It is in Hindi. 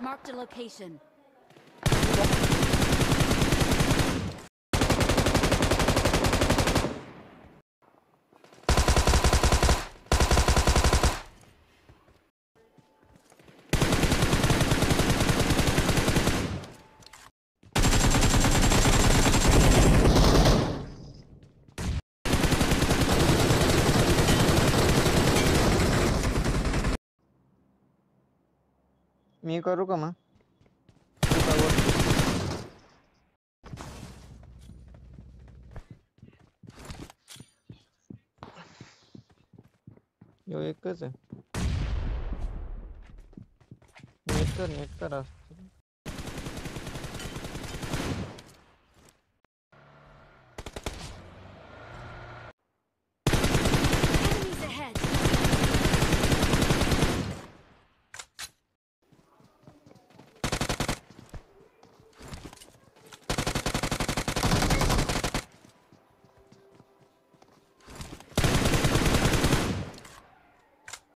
Marked a location. मी करू का मग? यो एकच आहे. नेट कर नेट कर आज